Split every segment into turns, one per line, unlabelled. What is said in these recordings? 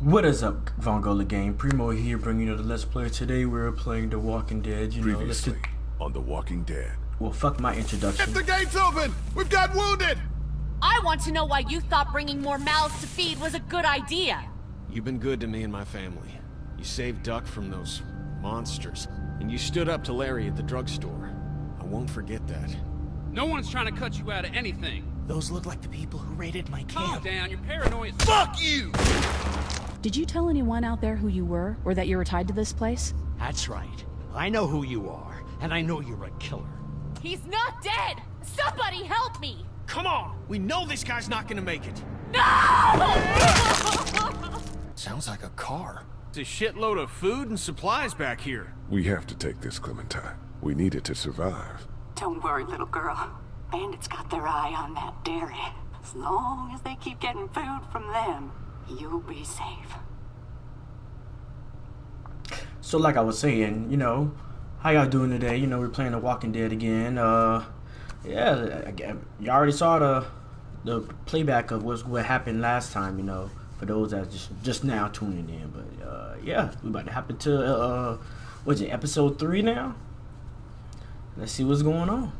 What is up, Vongola Game? Primo here, bringing you the Let's Play. Today we're playing The Walking Dead. You know, let's
Previously
get...
on The Walking Dead.
Well, fuck my introduction.
The gate's open! We've got wounded!
I want to know why you thought bringing more mouths to feed was a good idea.
You've been good to me and my family. You saved Duck from those monsters, and you stood up to Larry at the drugstore. I won't forget that.
No one's trying to cut you out of anything.
Those look like the people who raided my camp.
Calm down, you're paranoid.
Fuck you!
Did you tell anyone out there who you were, or that you were tied to this place?
That's right. I know who you are, and I know you're a killer.
He's not dead! Somebody help me!
Come on! We know this guy's not gonna make it! No!
Sounds like a car.
It's a shitload of food and supplies back here.
We have to take this, Clementine. We need it to survive.
Don't worry, little girl. Bandits got their eye on that dairy. As long as they keep getting food from them, you'll be safe.
So, like I was saying, you know, how y'all doing today? You know, we're playing The Walking Dead again. Uh, yeah, I you already saw the the playback of what's what happened last time. You know, for those that just just now tuning in. But uh, yeah, we about to happen to uh, what's it, episode three now? Let's see what's going on.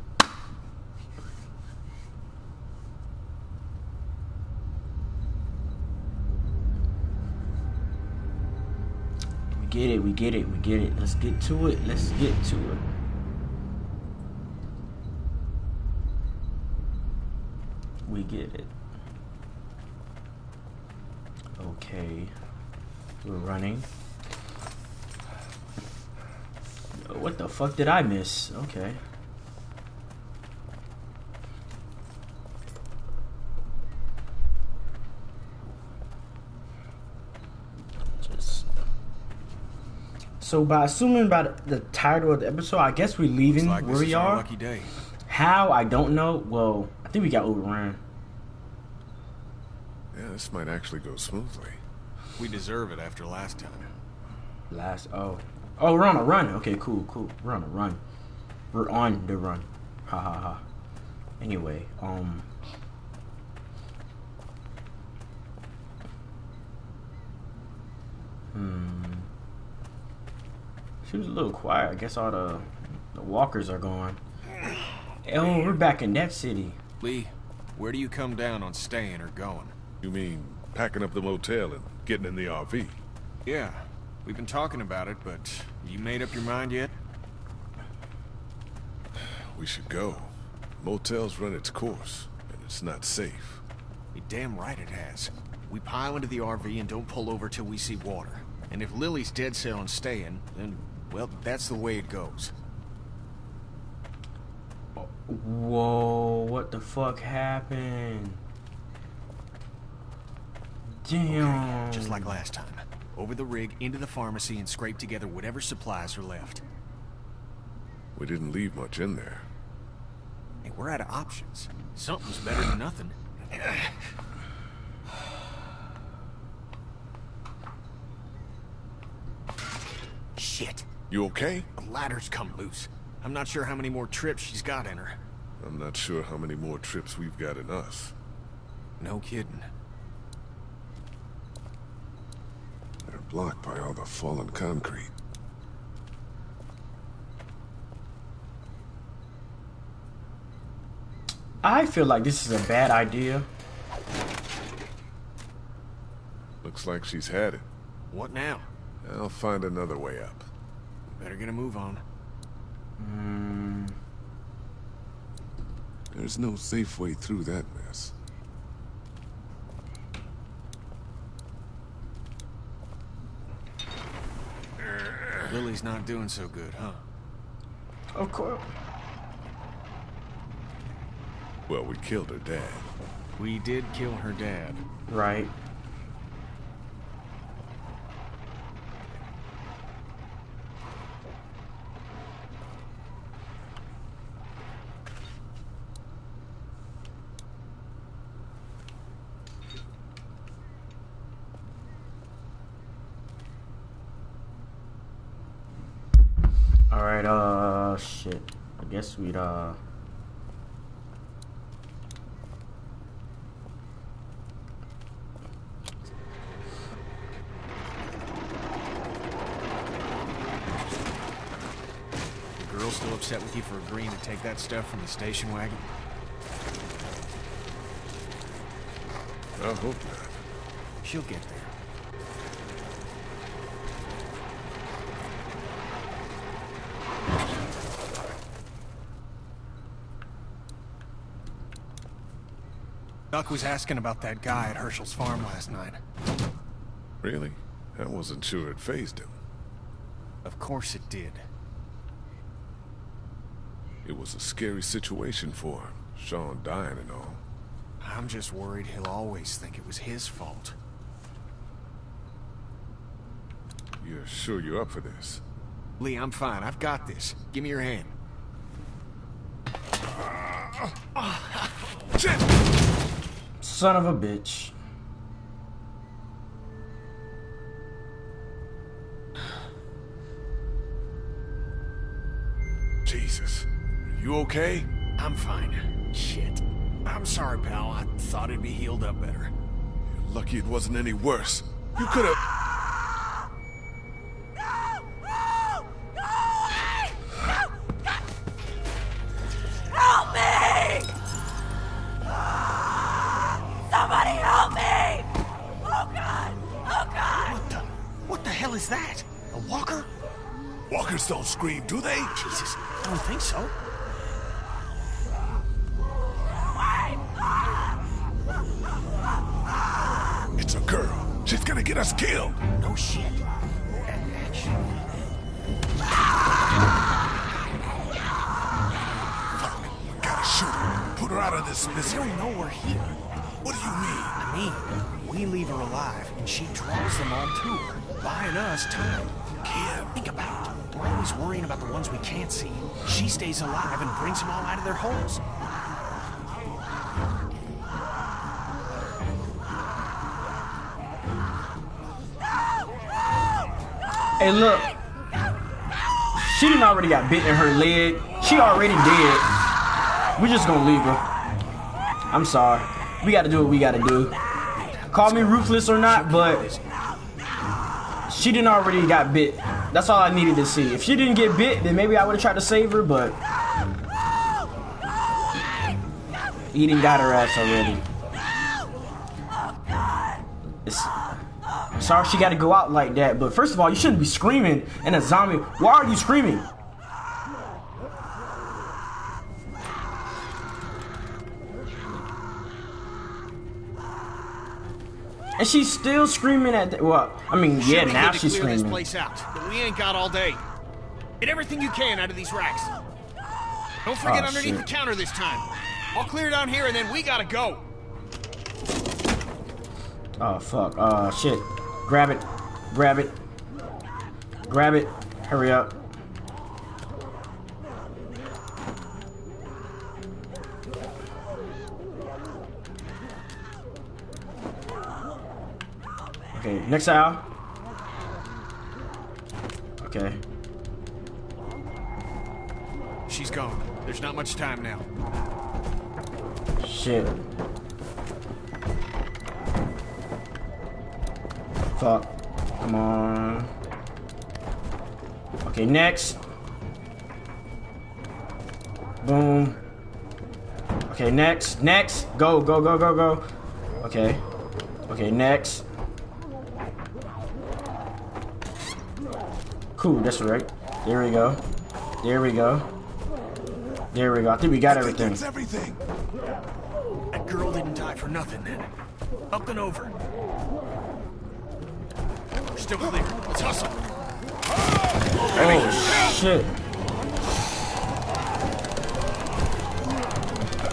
Get it, we get it, we get it. Let's get to it. Let's get to it. We get it. Okay. We're running. What the fuck did I miss? Okay. Just so by assuming by the- the title of the episode, I guess we're leaving
like
where we are.
lucky day.
How I don't know. Well, I think we got overrun.
Yeah, this might actually go smoothly.
We deserve it after last time.
Last oh oh we're on a run. Okay, cool, cool. We're on a run. We're on the run. Ha ha ha. Anyway, um. Hmm. She was a little quiet. I guess all the the walkers are gone. Oh, we're back in that city.
Lee, where do you come down on staying or going?
You mean packing up the motel and getting in the RV?
Yeah, we've been talking about it, but you made up your mind yet?
We should go. Motel's run its course, and it's not safe.
You're damn right it has. We pile into the RV and don't pull over till we see water. And if Lilly's dead set on staying, then, well, that's the way it goes.
Whoa, what the fuck happened? Damn.
Just like last time. Over the rig, into the pharmacy, and scrape together whatever supplies are left.
We didn't leave much in there.
Hey, we're out of options. Something's better than nothing. Shit.
You okay?
The ladder's come loose. I'm not sure how many more trips she's got in her.
I'm not sure how many more trips we've got in us.
No kidding.
They're blocked by all the fallen concrete.
I feel like this is a bad idea.
Looks like she's had it.
What now?
I'll find another way up.
Better get a move on.
Hmm.
There's no safe way through that mess.
Lilly's not doing so good, huh?
Of course.
Well, we killed her dad.
We did kill her dad.
Right. Alright, uh, shit. I guess we'd, uh...
The girl still upset with you for agreeing to take that stuff from the station wagon?
I hope not.
She'll get there. Duck was asking about that guy at Hershel's farm last night.
Really? I wasn't sure it phased him.
Of course it did.
It was a scary situation for him. Shawn dying and all.
I'm just worried he'll always think it was his fault.
You're sure you're up for this?
Lee, I'm fine. I've got this. Give me your hand.
Shit!
Son of a bitch.
Jesus. Are you okay?
I'm fine. Shit. I'm sorry, pal. I thought it'd be healed up better.
You're lucky it wasn't any worse. You could Don't scream, do they?
Jesus, I don't think so.
It's a girl. She's gonna get us killed.
No shit. Action.
Gotta shoot her. Put her out of this
They
misery.
don't know we're here.
What do you mean?
I mean, we leave her alive, and she draws them all to her, buying us time. About the ones we can't see. She stays alive and brings them all out of their holes.
Hey, look. She didn't already got bit in her leg. She already dead. We just gonna leave her. I'm sorry. We gotta do what we gotta do. Call me ruthless or not, but she didn't already got bit. That's all I needed to see. If she didn't get bit, then maybe I would have tried to save her, but he didn't got her ass already. It's, sorry she got to go out like that, but first of all, you shouldn't be screaming in a zombie. Why are you screaming? And she's still screaming at the, well, I mean, yeah,
we
now she's
clear this
screaming.
place out, but we ain't got all day. Get everything you can out of these racks. Don't forget
Oh,
underneath
shit.
the counter this time. I'll clear down here and then we gotta go.
Oh fuck. Oh shit. Grab it. Grab it. Grab it. Hurry up. Okay, next aisle. Okay.
She's gone. There's not much time now.
Shit. Fuck. Come on. Okay, next. Boom. Okay, next. Next. Go, go, go, go, go. Okay. Okay, next. Cool, that's right. There we go. There we go. There we go. I think we got
I
everything.
that's everything.
That girl didn't die for nothing then. Up and over. We're still clear. Let's hustle.
Oh shit.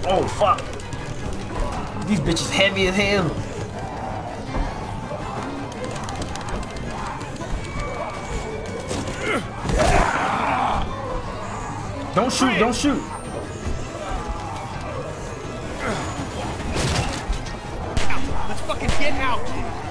Oh fuck. These bitches heavy as hell. Don't shoot, don't shoot.
Let's fucking get out.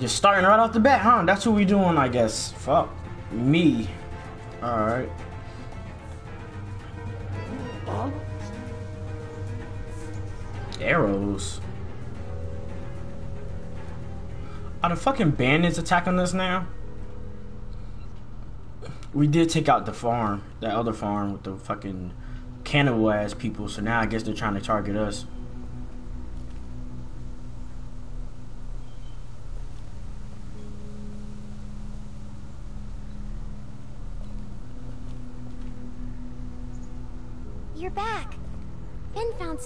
Just starting right off the bat, huh? That's what we doing, I guess. Fuck me. Alright. Arrows. Are the fucking bandits attacking us now? We did take out the farm, that other farm with the fucking cannibal ass people, so now I guess they're trying to target us.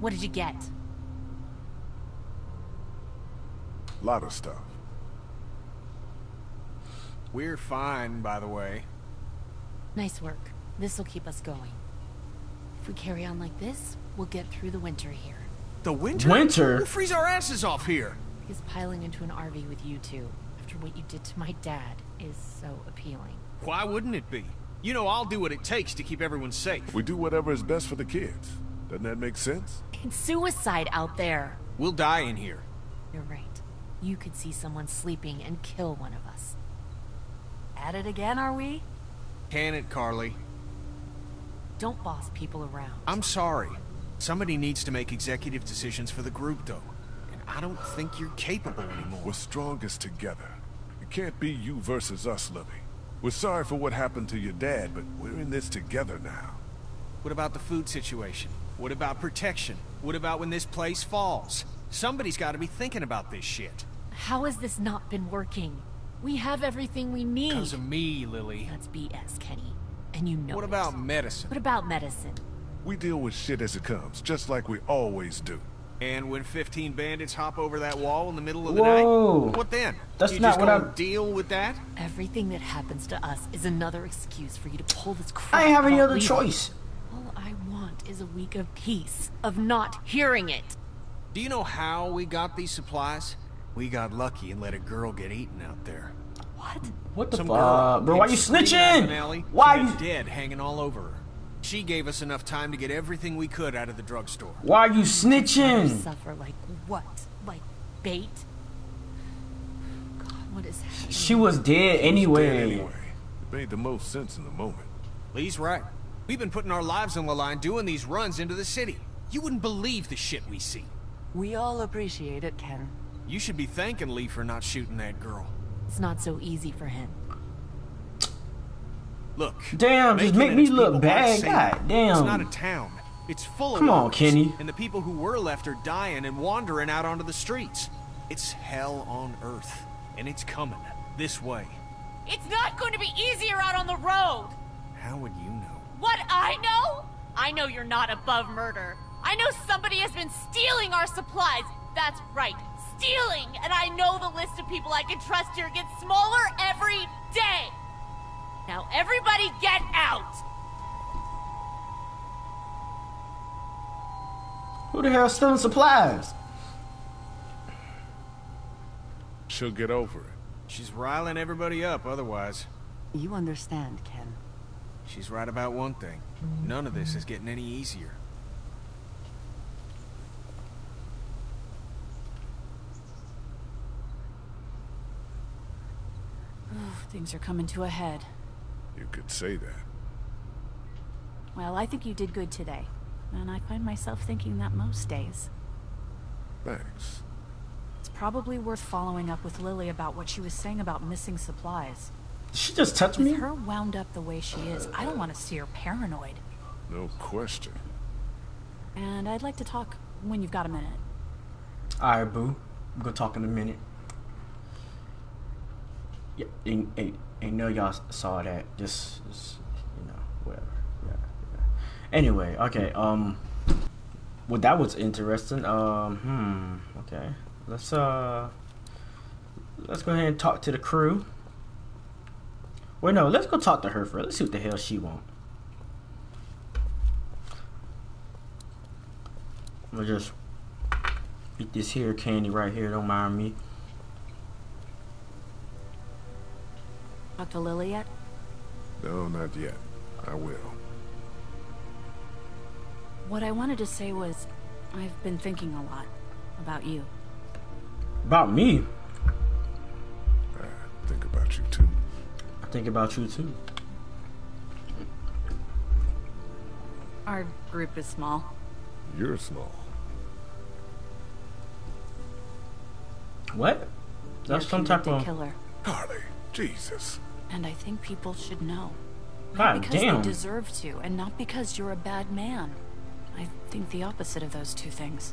what did you get?
A lot of stuff.
We're fine, by the way.
Nice work. This'll keep us going. If we carry on like this, we'll get through the winter here.
The winter?
Winter?
We'll freeze our asses off here.
Because piling into an RV with you two, after what you did to my dad, is so appealing.
Why wouldn't it be? You know I'll do what it takes to keep everyone safe.
We do whatever is best for the kids. Doesn't that make sense?
It's suicide out there.
We'll die in here.
You're right. You could see someone sleeping and kill one of us. At it again, are we?
Can it, Carley?
Don't boss people around.
I'm sorry. Somebody needs to make executive decisions for the group, though. And I don't think you're capable anymore.
We're strongest together. It can't be you versus us, Lilly. We're sorry for what happened to your dad, but we're in this together now.
What about the food situation? What about protection? What about when this place falls? Somebody's got to be thinking about this shit.
How has this not been working? We have everything we need.
Because of me, Lilly.
That's BS, Kenny. And you know
What
it.
about medicine?
What about medicine?
We deal with shit as it comes, just like we always do.
And when 15 bandits hop over that wall in the middle of the
Whoa.
night, what then?
That's
you
not
just
what
gonna
I'm-
deal with that?
Everything that happens to us is another excuse for you to pull this crap.
I have any other
leaving.
choice.
All I want is a week of peace, of not hearing it.
Do you know how we got these supplies? We got lucky and let a girl get eaten out there.
What?
What the
Some
fuck? Bro, why
came
you
screaming out of an
snitching?
alley.
Why
She
you
dead hanging all over her. She gave us enough time to get everything we could out of the drugstore.
why are you
You
snitching?
suffer like what? Like bait? God, what is happening?
She was dead anyway.
Dead
anyway.
anyway. It made the most sense in the moment.
Lee's right. We've been putting our lives on the line doing these runs into the city. You wouldn't believe the shit we see.
We all appreciate it, Ken.
You should be thanking Lee for not shooting that girl.
It's not so easy for him.
Look.
Damn, just make me look bad. God damn.
It's not a town. It's full of
Come on, Kenny.
And the people who were left are dying and wandering out onto the streets. It's hell on earth. And it's coming. This way.
It's not going to be easier out on the road!
How would you know?
What I know? I know you're not above murder. I know somebody has been stealing our supplies. That's right, stealing! And I know the list of people I can trust here gets smaller every day! Now everybody get out!
Who the hell stealing supplies?
She'll get over it.
She's riling everybody up otherwise.
You understand, Ken.
She's right about one thing. None of this is getting any easier.
Things are coming to a head.
You could say that.
Well, I think you did good today. And I find myself thinking that most days.
Thanks.
It's probably worth following up with Lilly about what she was saying about missing supplies.
Did she just touch
With
me?
her wound up the way she is, I don't want to see her paranoid.
No question.
And I'd like to talk when you've got a minute.
Alright, boo. We'll go talk in a minute. Yeah, and- hey, ain't know y'all saw that. Just, just you know, whatever. Yeah, yeah. Anyway, okay. Um, well, that was interesting. Um, hmm. Okay, let's uh, let's go ahead and talk to the crew. Wait, no, let's go talk to her first. Let's see what the hell she want. I'm gonna just eat this here candy right here. Don't mind me.
Talk to Lilly yet?
No, not yet. I will.
What I wanted to say was, I've been thinking a lot about you.
About me?
I think about you too.
I think about you too.
Our group is small.
You're small.
What? That's
You're
some type of
killer.
Harley, Jesus.
And I think people should know.
God
Not because
damn.
they deserve to, and not because you're a bad man. I think the opposite of those two things.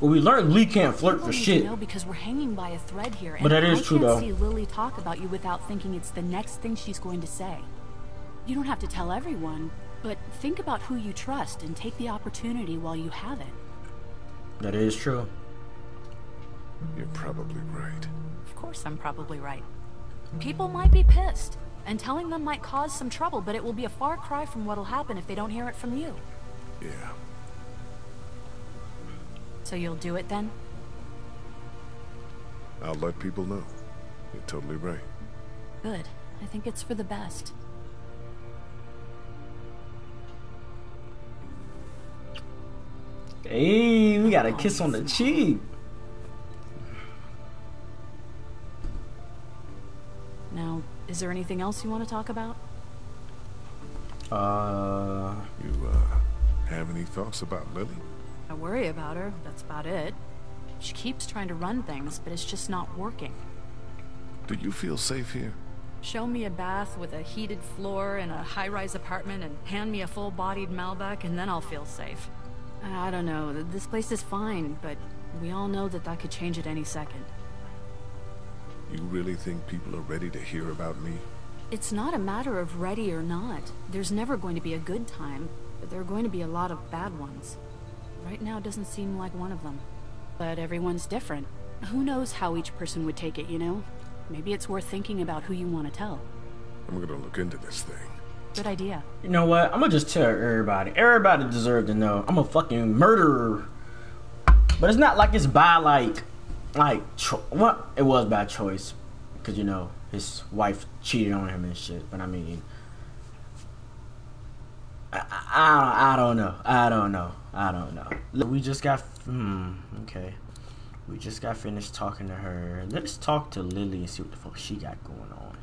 Well, we learned Lee can't flirt for shit.
To know because we're hanging by a thread here, and
But that is
I
true,
can't
though.
see Lilly talk about you without thinking it's the next thing she's going to say. You don't have to tell everyone, but think about who you trust and take the opportunity while you have it.
That is true.
You're probably right.
Of course, I'm probably right. People might be pissed, and telling them might cause some trouble, but it will be a far cry from what'll happen if they don't hear it from you.
Yeah.
So you'll do it then?
I'll let people know. You're totally right.
Good. I think it's for the best.
Hey, we got a kiss on the cheek.
Now, is there anything else you want to talk about?
Uh,
You, uh, have any thoughts about Lilly?
I worry about her, that's about it. She keeps trying to run things, but it's just not working.
Do you feel safe here?
Show me a bath with a heated floor in a high-rise apartment and hand me a full-bodied Malbec and then I'll feel safe. I don't know, this place is fine, but we all know that that could change at any second.
You really think people are ready to hear about me?
It's not a matter of ready or not. There's never going to be a good time, but there are going to be a lot of bad ones. Right now doesn't seem like one of them. But everyone's different. Who knows how each person would take it, you know? Maybe it's worth thinking about who you want to tell.
I'm gonna look into this thing.
Good idea.
you know what? I'm gonna just tell everybody. Everybody deserves to know. I'm a fucking murderer. But it's not like it's by like, like cho- what? It was by choice, because you know his wife cheated on him and shit. But I mean, I, I, I don't know. I don't know. I don't know. We just got. Hmm. Okay. We just got finished talking to her. Let's talk to Lilly and see what the fuck she got going on.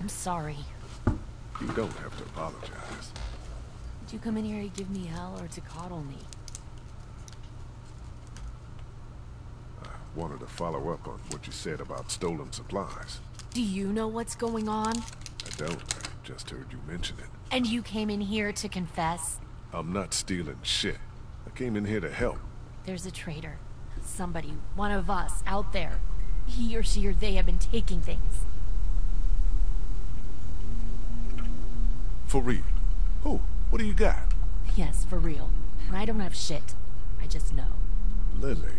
I'm sorry.
You don't have to apologize.
Did you come in here to give me hell or to coddle me?
I wanted to follow up on what you said about stolen supplies.
Do you know what's going on?
I don't. I just heard you mention it.
And you came in here to confess?
I'm not stealing shit. I came in here to help.
There's a traitor. Somebody, one of us, out there. He or she or they have been taking things.
For real. Who? What do you got?
Yes, for real. And I don't have shit. I just know.
Lilly.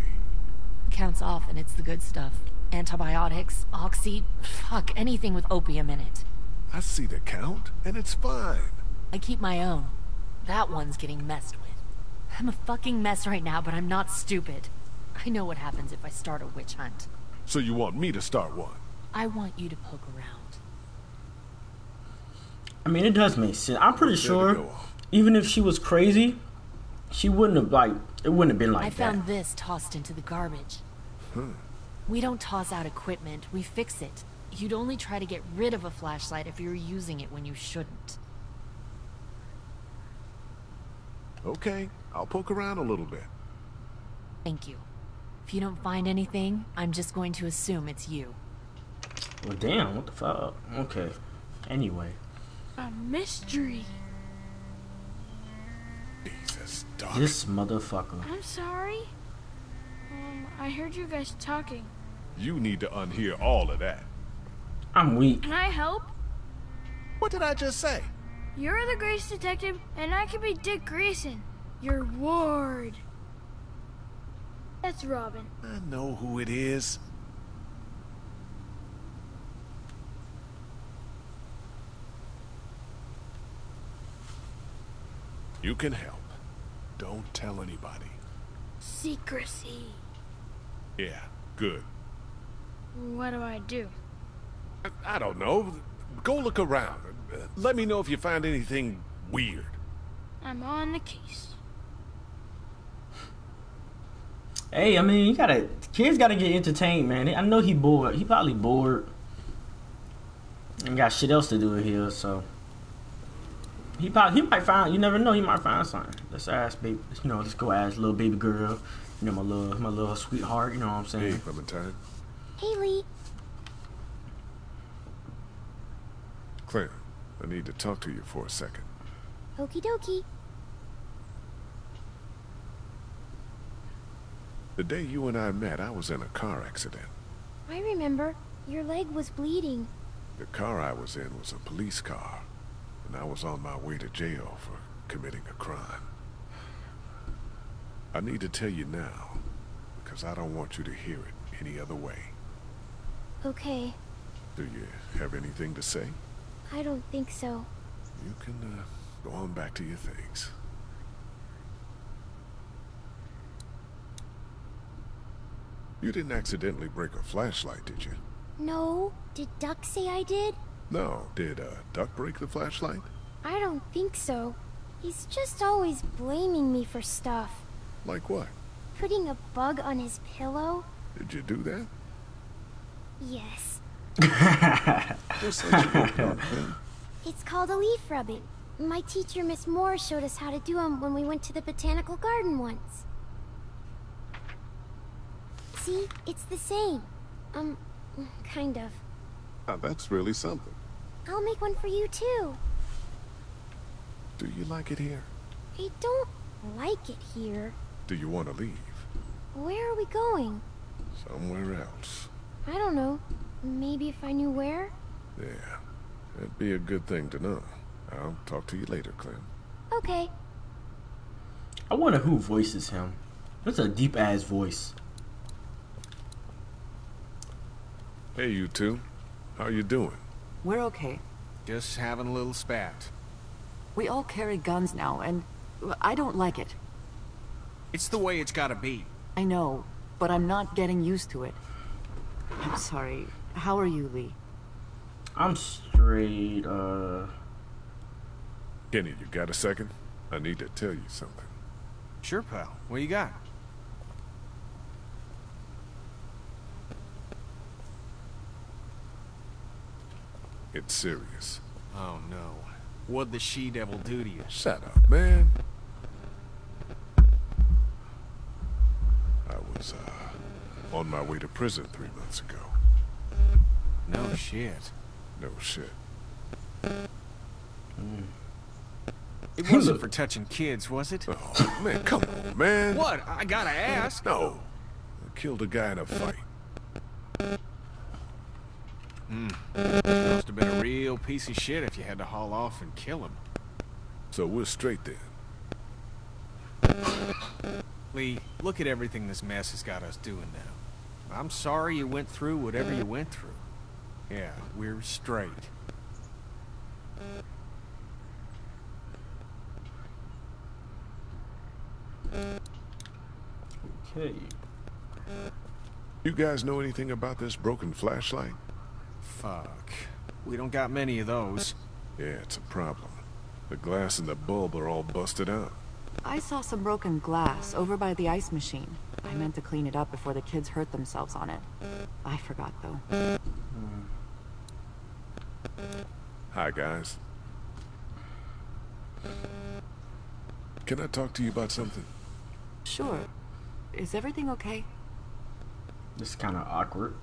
Counts off and it's the good stuff. Antibiotics, oxy, fuck, anything with opium in it.
I see the count, and it's fine.
I keep my own. That one's getting messed with. I'm a fucking mess right now, but I'm not stupid. I know what happens if I start a witch hunt.
So you want me to start one?
I want you to poke around.
I mean, it does make sense. I'm pretty sure, even if she was crazy, she wouldn't have like it wouldn't have been like
I
that.
found this tossed into the garbage. Hmm. We don't toss out equipment, we fix it. You'd only try to get rid of a flashlight if you were using it when you shouldn't.
Okay, I'll poke around a little bit.
Thank you. If you don't find anything, I'm just going to assume it's you.
Well, damn, what the fuck? Okay. Anyway,
A mystery.
Jesus, Doc.
this motherfucker.
I'm sorry.
Um, I heard you guys talking.
You need to unhear all of that.
I'm weak.
Can I help?
What did I just say?
You're the Grace Detective, and I can be Dick Grayson, your ward. That's Robin.
I know who it is.
You can help. Don't tell anybody.
Secrecy.
Yeah, good.
What do I do?
I, I don't know. Go look around. Let me know if you find anything weird.
I'm on the case.
Hey, I mean, you gotta kids gotta get entertained, man. I know he bored. He probably bored. And got shit else to do here, so he probably he might find. You never know. He might find something. Let's ask baby. You know, let's go ask little baby girl. You know, my little my little sweetheart. You know what I'm saying?
Hey, Clementine.
Haley,
Clem, I need to talk to you for a second.
okie dokie.
The day you and I met, I was in a car accident.
I remember. Your leg was bleeding.
The car I was in was a police car, and I was on my way to jail for committing a crime. I need to tell you now, because I don't want you to hear it any other way.
Okay,
Do you have anything to say?
I don't think so.
You can uh, go on back to your things. You didn't accidentally break a flashlight, did you?
No, did Duck say I did?
No. Did uh, Duck break the flashlight?
I don't think so. He's just always blaming me for stuff.
Like what?
Putting a bug on his pillow?
Did you do that?
Yes.
You're such a good dog, man.
It's called a leaf rubbing. My teacher, Miss Moore, showed us how to do them when we went to the botanical garden once. See, it's the same. Um, kind of.
Now, that's really something.
I'll make one for you too.
Do you like it here?
I don't like it here.
Do you want to leave?
Where are we going?
Somewhere else.
I don't know. Maybe if I knew where?
Yeah, that'd be a good thing to know. I'll talk to you later, Clem.
Okay.
I wonder who voices him. That's a deep ass voice.
Hey, you two. How are you doing?
We're okay.
Just having a little spat.
We all carry guns now, and I don't like it.
It's the way it's gotta be.
I know, but I'm not getting used to it. I'm sorry. How are you, Lee?
I'm straight. Uh,
Kenny, you got a second? I need to tell you something.
Sure, pal. What you got?
It's serious.
Oh no. What'd the she-devil do to you?
Shut up, man. I was, uh, on my way to prison three months ago.
No shit.
No shit.
It wasn't for touching kids, was it?
Oh, man, come on, man.
What? I gotta ask.
No. I killed a guy in a fight.
Hmm. Must have been a real piece of shit if you had to haul off and kill him.
So we're straight then.
Lee, look at everything this mess has got us doing now. I'm sorry you went through whatever you mm. went through. Yeah, we're straight.
okay.
You guys know anything about this broken flashlight?
Fuck. We don't got many of those.
Yeah, it's a problem. The glass and the bulb are all busted out.
I saw some broken glass over by the ice machine. I meant to clean it up before the kids hurt themselves on it. I forgot, though.
Hi, guys. Can I talk to you about something?
Sure. Is everything okay?
This is kind of awkward.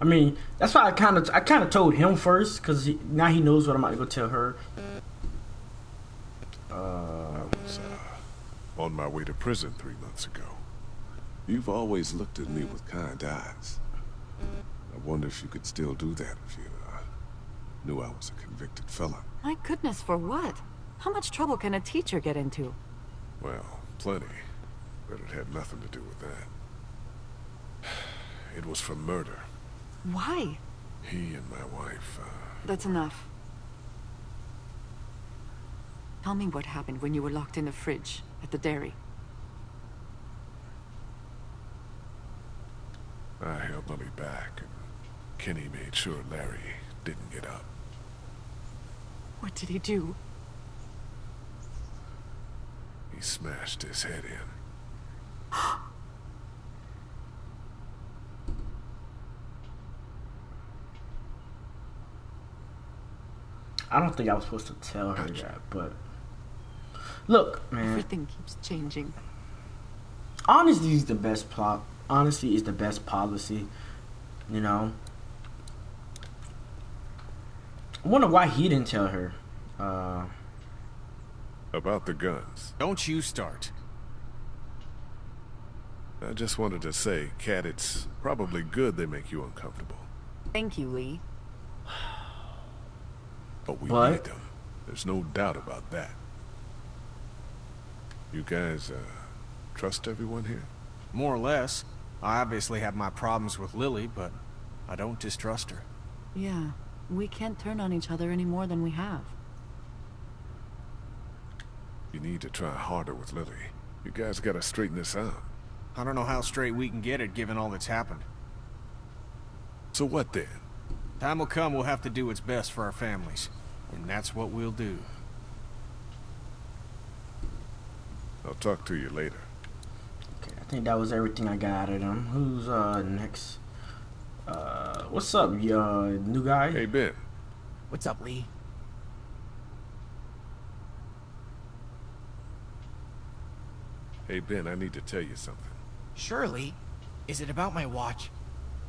I mean, that's why I kind of I kind of told him first because now he knows what I'm about to go tell her. Uh,
I was uh, on my way to prison three months ago. You've always looked at me with kind eyes. I wonder if you could still do that if you uh, knew I was a convicted felon.
My goodness, for what? How much trouble can a teacher get into?
Well, plenty. But it had nothing to do with that. It was for murder.
Why?
He and my wife, uh,
That's enough. Tell me what happened when you were locked in the fridge at the dairy.
I held Lilly back, and Kenny made sure Larry didn't get up.
What did he do?
He smashed his head in.
I don't think I was supposed to tell her that, but look, man.
Everything keeps changing.
Honesty is the best plot. Honesty is the best policy. You know. I wonder why he didn't tell her. Uh,
About the guns.
Don't you start.
I just wanted to say, Kat, it's probably good they make you uncomfortable.
Thank you, Lee.
But we
What?
need them. There's no doubt about that. You guys, uh, trust everyone here?
More or less. I obviously have my problems with Lilly, but I don't distrust her.
Yeah, we can't turn on each other any more than we have.
You need to try harder with Lilly. You guys gotta straighten this out.
I don't know how straight we can get it given all that's happened.
So what then?
Time will come we'll have to do what's best for our families. And that's what we'll do.
I'll talk to you later.
okay, I think that was everything I got out of them. Who's uh next? Uh, what's up, you uh, new guy?
Hey, Ben.
What's up, Lee?
Hey, Ben, I need to tell you something.
Surely. Is it about my watch?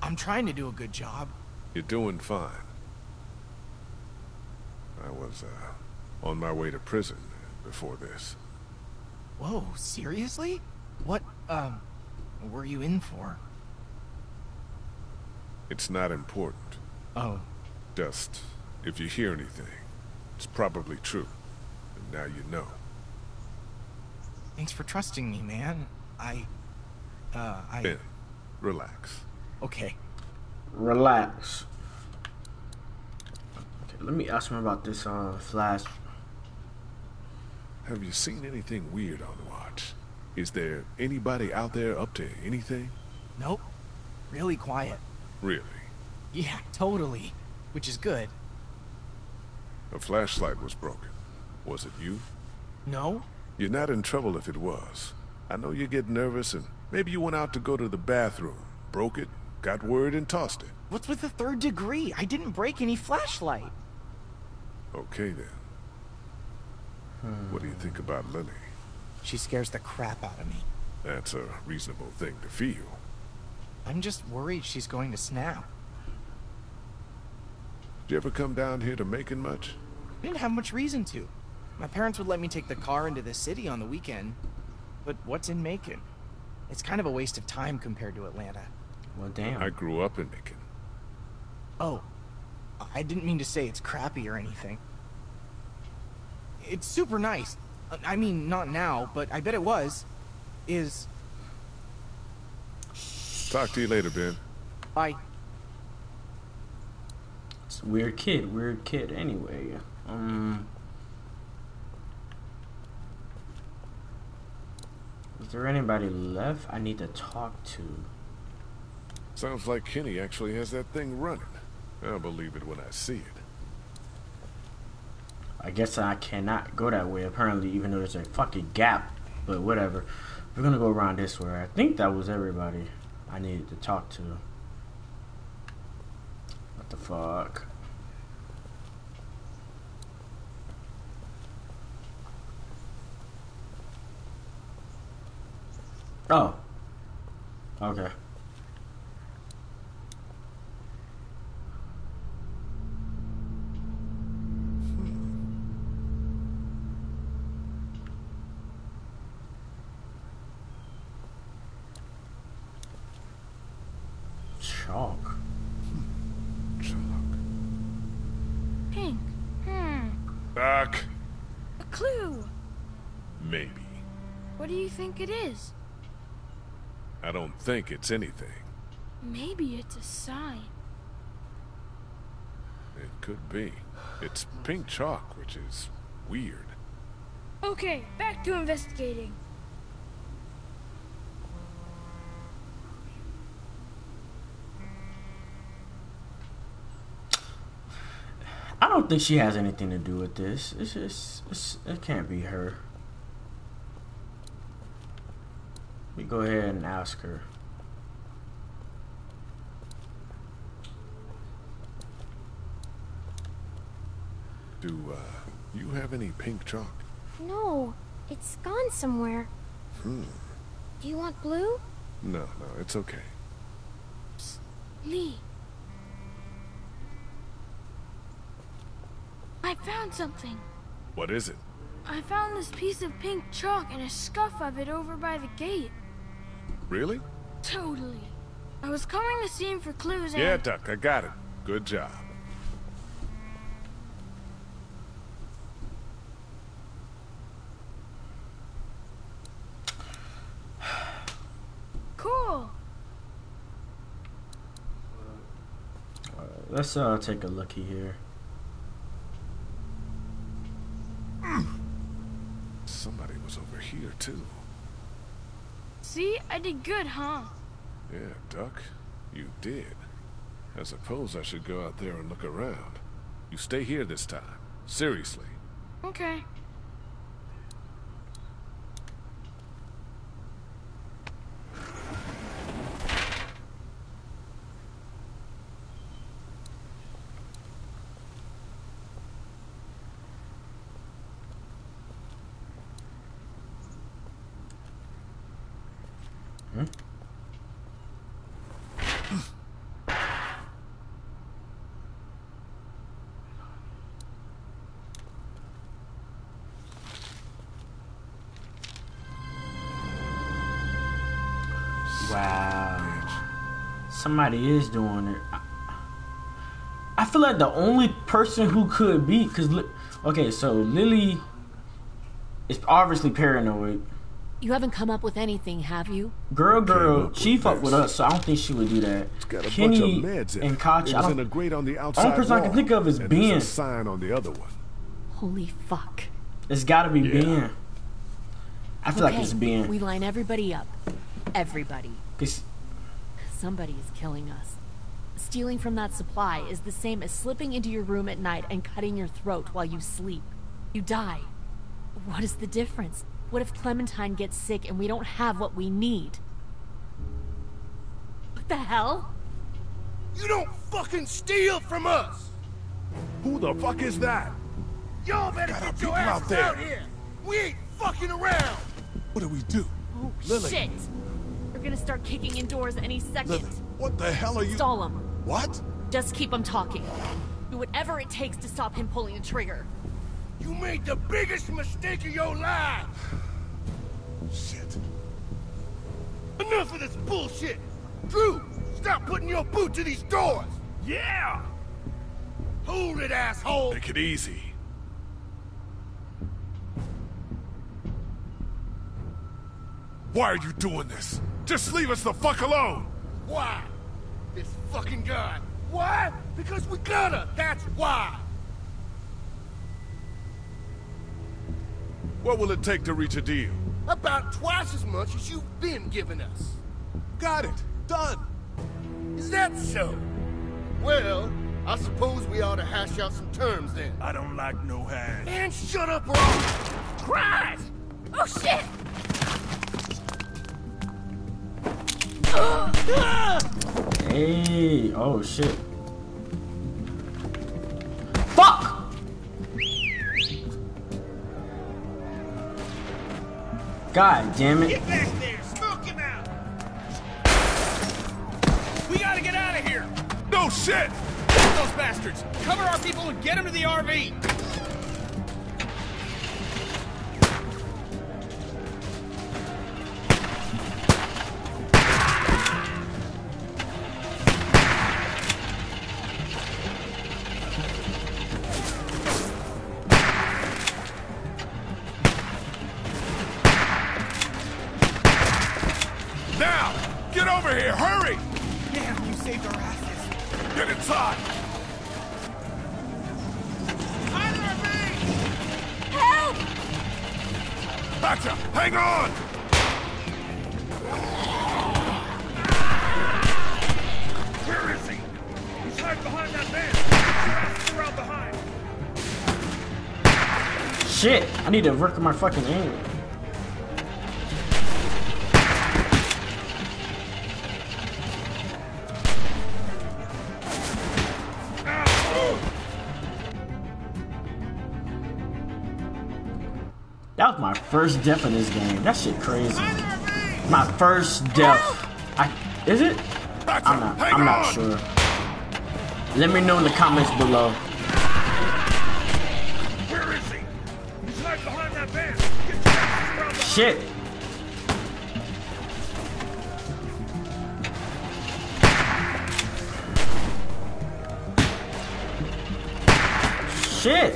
I'm trying to do a good job.
You're doing fine. I was, uh, on my way to prison before this.
Whoa, seriously? What, um, were you in for?
It's not important.
Oh.
Dust, if you hear anything, it's probably true. And now you know.
Thanks for trusting me, man. I, uh, I...
Ben, relax.
Okay.
Relax. Okay, let me ask him about this uh flash.
Have you seen anything weird on the watch? Is there anybody out there up to anything?
Nope. Really quiet.
Really?
Yeah, totally. Which is good.
A flashlight was broken. Was it you?
No?
You're not in trouble if it was. I know you get nervous and maybe you went out to go to the bathroom, broke it, got word and tossed it.
What's with the third degree? I didn't break any flashlight.
Okay then. What do you think about Lilly?
She scares the crap out of me.
That's a reasonable thing to feel.
I'm just worried she's going to snap.
Did you ever come down here to Macon much?
I didn't have much reason to. My parents would let me take the car into the city on the weekend. But what's in Macon? It's kind of a waste of time compared to Atlanta.
Well, damn.
I grew up in Macon.
Oh, I didn't mean to say it's crappy or anything. It's super nice. I mean, not now, but I bet it was. Is.
Talk to you later, Ben.
Bye.
It's a weird kid, weird kid. Anyway, um, is there anybody left I need to talk to?
Sounds like Kenny actually has that thing running. I'll believe it when I see it.
I guess I cannot go that way. Apparently, even though there's a fucking gap, but whatever. We're gonna go around this way. I think that was everybody I needed to talk to. What the fuck? Oh. Okay. Chalk.
Chalk Pink. Hmm.
Back.
A clue.
Maybe.
What do you think it is?
I don't think it's anything.
Maybe it's a sign.
It could be. It's pink chalk, which is weird.
Okay, back to investigating.
I don't think she has anything to do with this. It's just, it's, it can't be her. We go ahead and ask her.
Do, uh, you have any pink chalk?
No, it's gone somewhere.
Hmm.
Do you want blue?
No, no, it's okay.
Lee. Found something.
What is it?
I found this piece of pink chalk and a scuff of it over by the gate.
Really?
Totally. I was combing the scene for clues and...
Yeah, Duck, I got it. Good job.
Cool.
Let's uh take a looky here.
Somebody was over here, too.
See? I did good, huh?
Yeah, Duck, you did. I suppose I should go out there and look around. You stay here this time. Seriously.
Okay.
Somebody is doing it. I, I feel like the only person who could be, because, okay, so Lilly is obviously paranoid.
You haven't come up with anything, have you?
Girl, girl, she fucked with us, so I don't think she would do that.
Got a
Kenny
bunch of meds in
and
it.
Kachi,
It
I
was
don't,
in a grate on the outside
person I can think of is
and
Ben.
A sign on the other one.
Holy fuck.
it's gotta be
Yeah.
Ben. I feel like it's Ben.
We line everybody up. Everybody.
'Cause-
Somebody is killing us. Stealing from that supply is the same as slipping into your room at night and cutting your throat while you sleep. You die. What is the difference? What if Clementine gets sick and we don't have what we need? What the hell?
You don't fucking steal from us!
Who the fuck is that?
Y'all better
Got our
get
people
your
out
asses
there.
out here! We ain't fucking around!
What do we do?
Oh,
Lilly.
shit! They're gonna start kicking in doors any second.
Lilly, what the hell are you...
Stall him.
What?
Just keep him talking. Do whatever it takes to stop him pulling the trigger.
You made the biggest mistake of your life!
Shit.
Enough of this bullshit! Drew, stop putting your boot to these doors! Yeah! Hold it, asshole!
Take it easy. Why are you doing this? Just leave us the fuck alone!
Why? This fucking guy. Why? Because we gotta! That's why!
What will it take to reach a deal?
About twice as much as you've been giving us.
Got it. Done.
Is that so? Well, I suppose we ought to hash out some terms then.
I don't like no hash.
And shut up, or I'll... Christ!
Oh shit!
Hey, oh shit. Fuck! God damn it.
Get back there! Smoke him out!
We gotta get out of here!
No shit!
Get those bastards! Cover our people and get them to the RV!
Need to work on my fucking aim. That was my first death in this game. That shit crazy. My first death. I is it? I'm not. I'm not sure. Let me know in the comments below. Shit. Shit.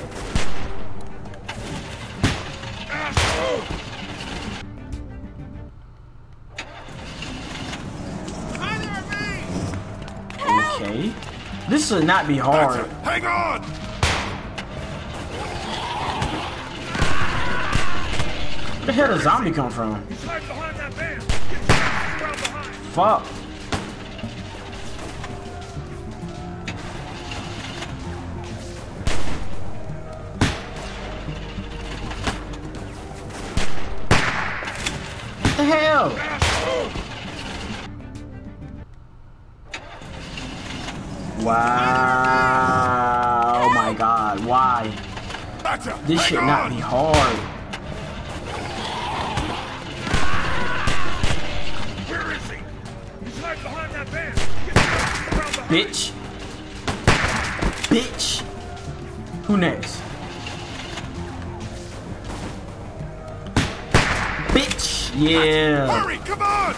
Okay. This should not be hard.
Hang on!
Where the hell did a zombie come from? Fuck. the hell? Wow. Oh my god, why? This should not be hard. Bitch. Bitch. Who next? Bitch. Yeah.
Hurry, come on!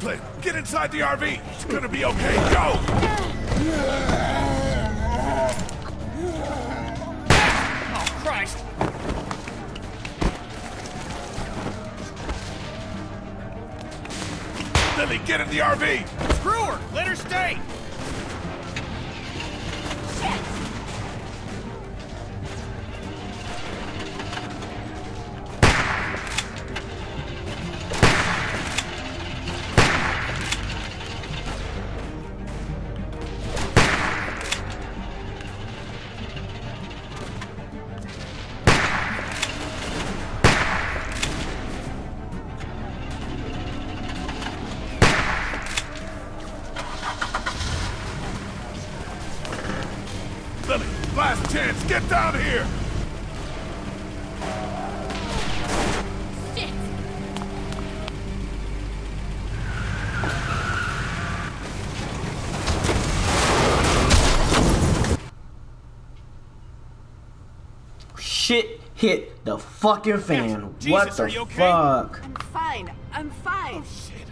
Flynn, get inside the RV. It's gonna be okay. Go!
Oh, Christ!
Lilly, get in the RV!
Screw her! Let her stay!
Fucking fan.
Jesus,
what the
are you okay?
fuck?
I'm fine. I'm fine.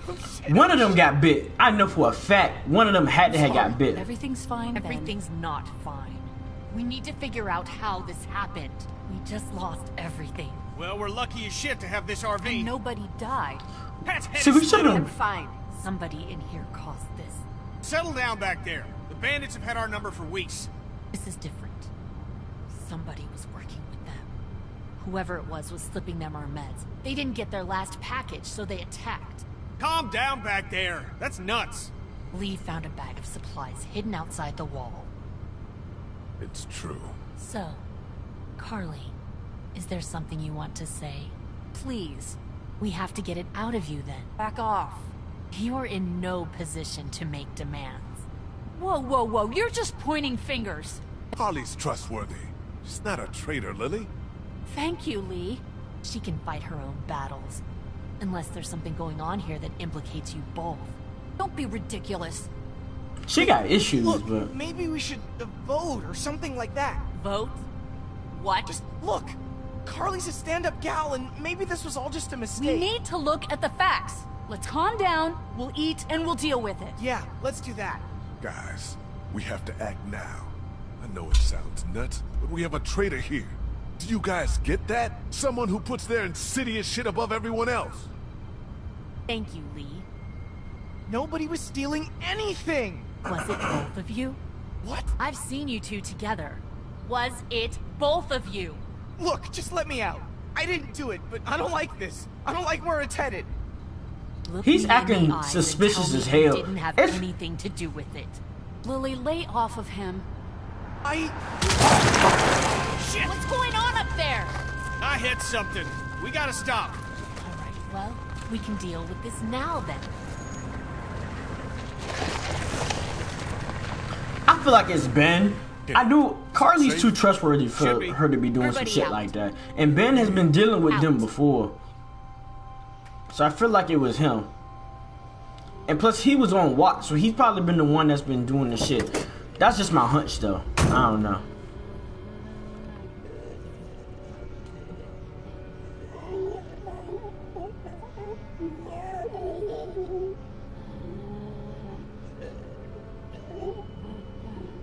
Oh, oh, one of oh, them got bit. I know for a fact one of them had to have got bit.
Everything's fine. then.
Everything's not fine. We need to figure out how this happened. We just lost everything.
Well, we're lucky as shit to have this RV.
Nobody died.
Pat's head
See, we
is split
should've-
I'm
open.
fine.
Somebody in here caused this.
Settle down back there. The bandits have had our number for weeks.
This is different. Somebody was working with them. Whoever it was was slipping them our meds. They didn't get their last package, so they attacked.
Calm down back there. That's nuts.
Lee found a bag of supplies hidden outside the wall.
It's true.
So, Carley, is there something you want to say? Please. We have to get it out of you then.
Back off.
You're in no position to make demands.
Whoa, whoa, whoa. You're just pointing fingers.
Holly's trustworthy. She's not a traitor, Lilly.
Thank you, Lee.
She can fight her own battles. Unless there's something going on here that implicates you both.
Don't be ridiculous.
She got issues,
Look,
but
maybe we should uh, vote or something like that.
Vote? What?
Just look. Carley's a stand-up gal, and maybe this was all just a mistake.
We need to look at the facts. Let's calm down, we'll eat, and we'll deal with it.
Yeah, let's do that.
Guys, we have to act now. I know it sounds nuts, but we have a traitor here. Do you guys get that? Someone who puts their insidious shit above everyone else.
Thank you, Lee.
Nobody was stealing anything!
Was it both of you?
What?
I've seen you two together. Was it both of you?
Look, just let me out. I didn't do it, but I don't like this. I don't like where it's headed.
Look
He's acting suspicious as hell.
Didn't have
it's...
anything to do with it.
Lilly, lay off of him.
I.
Shit! What's going on up there?
I hit something. We gotta stop.
All right, well, we can deal with this now then.
I feel like it's Ben. I do. Carley's too trustworthy for her to be doing
Everybody
some shit
out.
like that. And Ben has been dealing with
out.
them before. So I feel like it was him. And plus, he was on watch, so he's probably been the one that's been doing the shit. That's just my hunch, though. I don't know.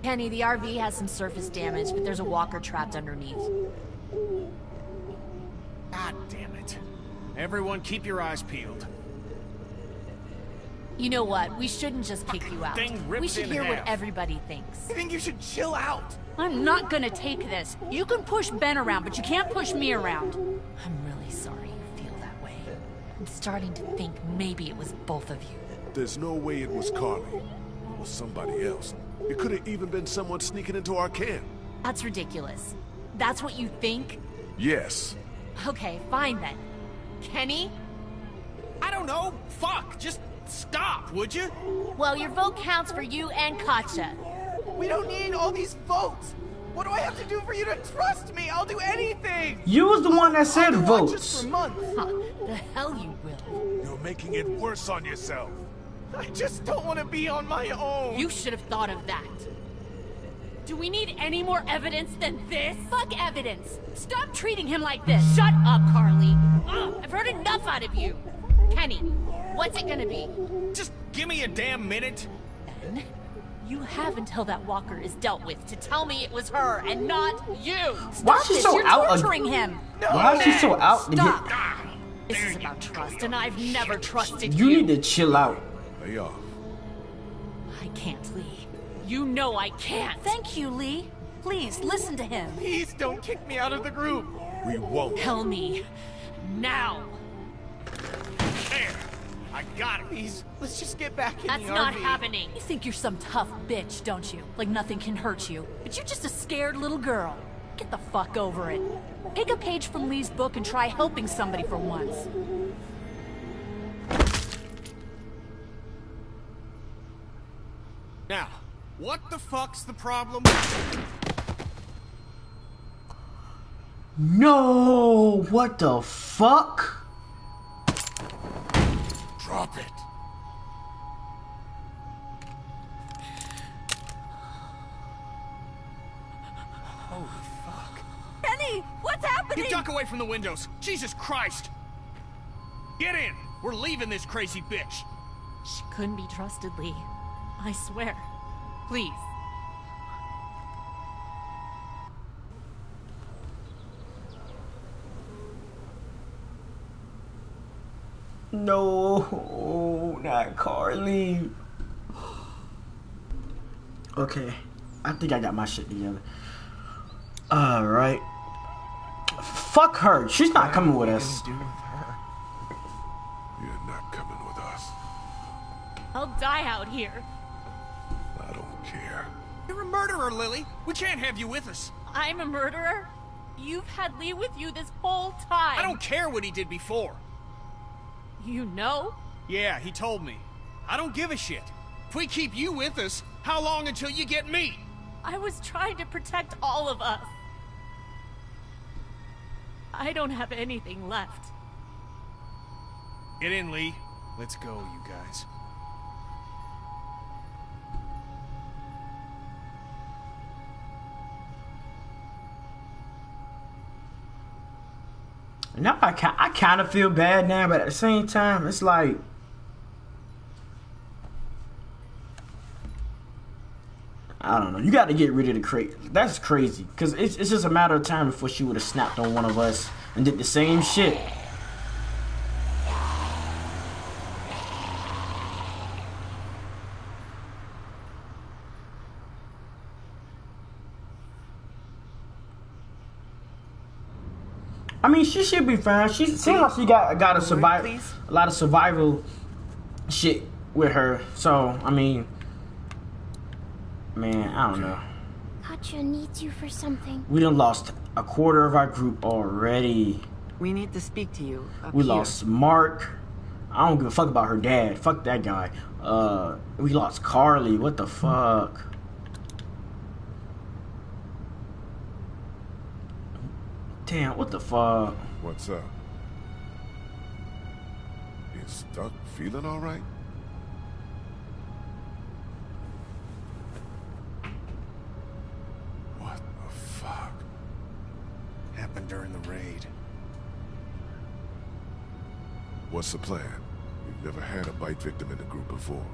Kenny, the RV has some surface damage, but there's a walker trapped underneath.
God damn it. Everyone keep your eyes peeled.
You know what? We shouldn't just kick you out. We should hear
half.
what everybody thinks.
I think you should chill out.
I'm not gonna take this. You can push Ben around, but you can't push me around.
I'm really sorry you feel that way. I'm starting to think maybe it was both of you.
There's no way it was Carley. or somebody else. It could have even been someone sneaking into our camp.
That's ridiculous. That's what you think?
Yes.
Okay, fine then. Kenny?
I don't know. Fuck, just stop, would you?
Well, your vote counts for you and Katjaa.
We don't need all these votes. What do I have to do for you to trust me? I'll do anything.
You was the one that said votes.
For months.
Huh, the hell you will.
You're making it worse on yourself.
I just don't want to be on my own.
You should have thought of that. Do we need any more evidence than this?
Fuck evidence.
Stop treating him like this.
Shut up, Carley. Ugh, I've heard enough out of you. Kenny, what's it gonna be?
Just give me a damn minute.
Ben, you have until that walker is dealt with to tell me it was her and not you.
Stop Why is she
this.
so
You're
out?
torturing him.
No, Why is she so out?
Stop.
Ah,
this is about trust, and I've never trusted
you.
You
need to chill out
off.
I can't, Lee. You know I can't!
Thank you, Lee! Please, listen to him.
Please don't kick me out of the group!
We won't.
Tell me. Now!
There! I got it!
Please, let's just get back in
That's
the
not
RV.
happening!
You think you're some tough bitch, don't you? Like nothing can hurt you. But you're just a scared little girl. Get the fuck over it. Pick a page from Lee's book and try helping somebody for once.
What the fuck's the problem?
No! What the fuck?
Drop it.
Holy fuck.
Penny! What's happening?
You duck away from the windows! Jesus Christ! Get in! We're leaving this crazy bitch!
She couldn't be trusted, Lee. I swear. Please.
No, not Carley. Okay, I think I got my shit together. Alright. Fuck her. She's not coming with us.
You're not coming with us.
I'll die out here.
You're a murderer, Lilly. We can't have you with us.
I'm a murderer? You've had Lee with you this whole time.
I don't care what he did before.
You know?
Yeah, he told me. I don't give a shit. If we keep you with us, how long until you get me?
I was trying to protect all of us. I don't have anything left.
Get in, Lee. Let's go, you guys.
Now I, I kind of feel bad now, but at the same time, it's like. I don't know. You got to get rid of the crate. That's crazy. Because it's, it's just a matter of time before she would have snapped on one of us and did the same shit. Mean, she should be fine. She seems like she got got a survive a lot of survival shit with her. So I mean, man, I don't know.
Katjaa needs you for something.
We done lost a quarter of our group already.
We need to speak to you. up
We
here.
lost Mark. I don't give a fuck about her dad. Fuck that guy. Uh, we lost Carley. What the fuck? Damn, what the fuck?
What's up? Is Duck feeling all right? What the fuck?
Happened during the raid.
What's the plan? We've never had a bite victim in the group before.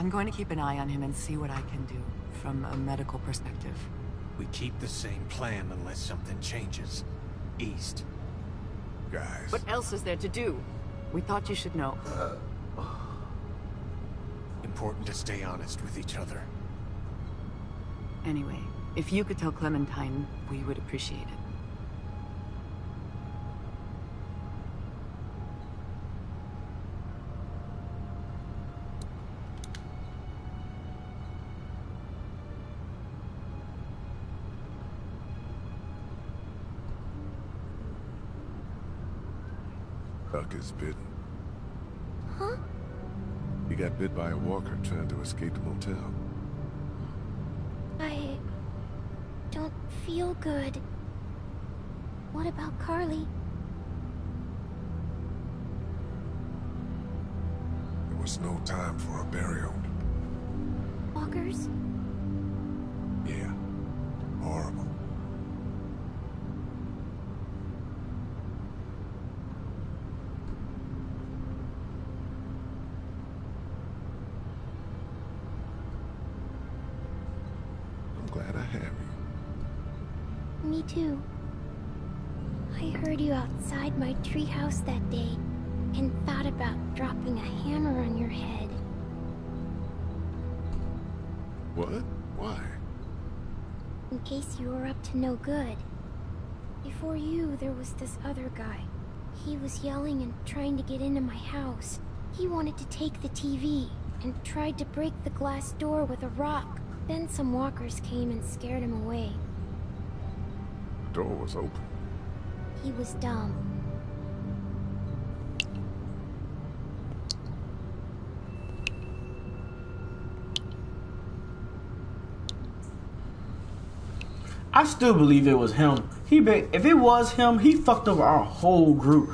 I'm going to keep an eye on him and see what I can do from a medical perspective.
We keep the same plan unless something changes. East.
Guys.
What else is there to do? We thought you should know.
Important to stay honest with each other.
Anyway, if you could tell Clementine, we would appreciate it.
Is bitten.
Huh?
He got bit by a walker trying to escape the motel.
I don't feel good. What about Carley?
There was no time for a burial.
Walkers?
I'm glad I have you.
Me too. I heard you outside my treehouse that day and thought about dropping a hammer on your head.
What? Why?
In case you were up to no good. Before you, there was this other guy. He was yelling and trying to get into my house. He wanted to take the TV and tried to break the glass door with a rock. Then some walkers came and scared him away.
The door was open.
He was dumb.
I still believe it was him. He if it was him, he fucked over our whole group.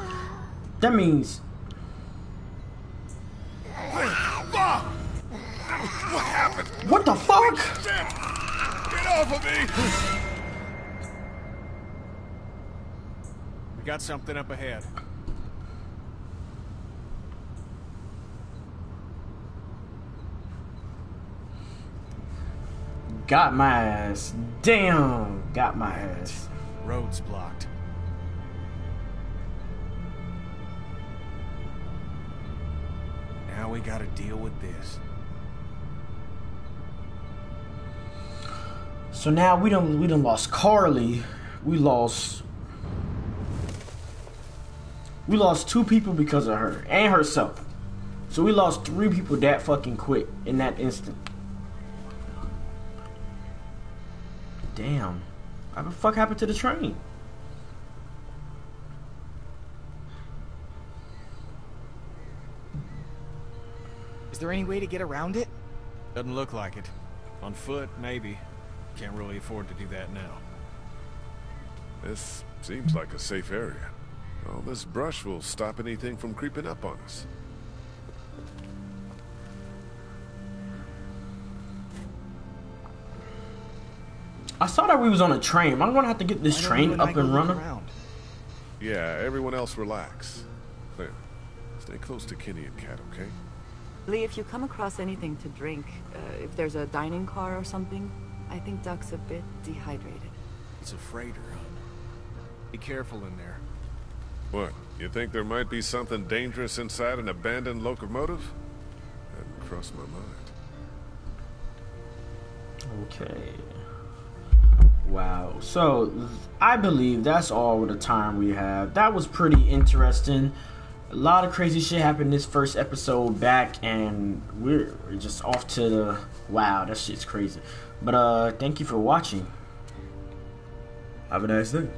That means
what
the fuck?
Get off of me!
We got something up ahead.
Got my ass. Damn, got my ass.
Road's blocked.
Now we gotta deal with this.
So now we don't we don't lost Carley. We lost we lost two people because of her and herself. So we lost three people that fucking quick in that instant. Damn. What the fuck happened to the train?
Is there any way to get around it?
Doesn't look like it. On foot, maybe. Can't really afford to do that now.
This seems like a safe area. All this brush will stop anything from creeping up on us.
I saw that we was on a train. I'm gonna have to get this
Why
train
you and I
up and running.
around?
Yeah, everyone else relax. Clem, stay close to Kenny and Kat, okay?
Lee, if you come across anything to drink, uh, if there's a dining car or something, I think Duck's a bit dehydrated.
It's a freighter, huh?
Be careful in there.
What? You think there might be something dangerous inside an abandoned locomotive? Hadn't crossed my mind.
Okay. Wow. So I believe that's all the time we have. That was pretty interesting. A lot of crazy shit happened this first episode back, and we're just off to the wow. That shit's crazy. But uh, thank you for watching.
Have a nice day.